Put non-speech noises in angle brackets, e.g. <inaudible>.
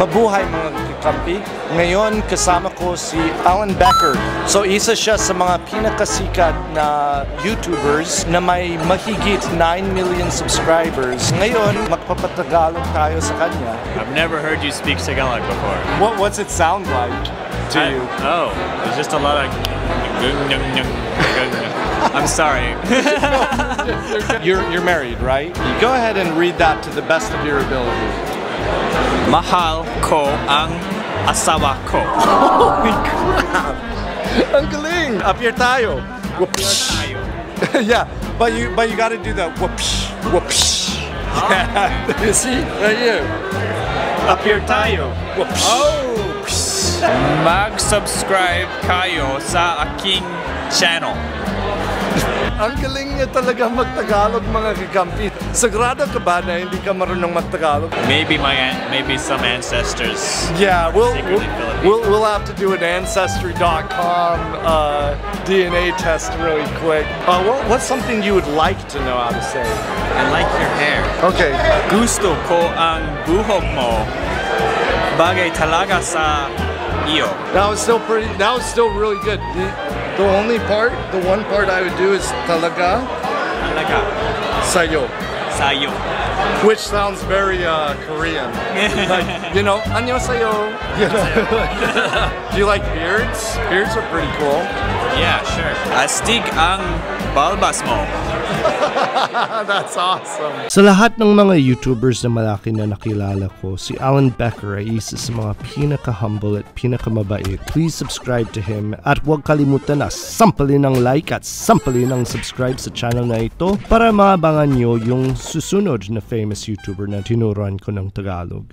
Mabuhay mga kakampi. Ngayon kasama ko si Alan Becker. So isa siya sa mga pinakasikat na YouTubers na may mahigit 9 million subscribers. Ngayon, magpapatagalog tayo sa kanya. I've never heard you speak Tagalog before. What, what's it sound like to I- you? oh, there's just a lot of. I'm sorry. <laughs> You're, you're married, right? Go ahead and read that to the best of your ability. Mahal ko ang asawa ko. <laughs> Holy crap! Ang galing! Here tayo. Whoopsh. <laughs> yeah, but you but you got to do the whoopsh, whoopsh. Yeah, <laughs> you see, right here. Here tayo. Whoopsh. Oh! Mag-subscribe kayo sa aking channel. Ang galing niya talaga magtagalog mga kakampi. Sagrado ka ba na hindi ka marunong magtagalog? Maybe my maybe some ancestors. Yeah, we'll we'll, we'll, we'll have to do an ancestry.com uh, DNA test really quick. Uh, what, what's something you would like to know how to say? I like your hair. Okay. Gusto ko ang buhok mo. Bagay talaga sa iyo. That was still pretty. That was still really good. The, only part, the one part I would do is talaga. Talaga. Sayo, sa iyo. which sounds very uh, Korean. <laughs> Like you know, annyeonghaseyo. You know. <laughs> do you like beards? Beards are pretty cool. Yeah, sure. Astig ang balbas mo. <laughs> That's awesome. Sa lahat ng mga YouTubers na malaki na nakilala ko, si Alan Becker ay isa sa mga pinaka-humble at pinaka-mabait. Please subscribe to him at huwag kalimutan na sampalin ng like at sampalin ng subscribe sa channel na ito para maabangan nyo yung susunod na famous YouTuber na tinuruan ko ng Tagalog.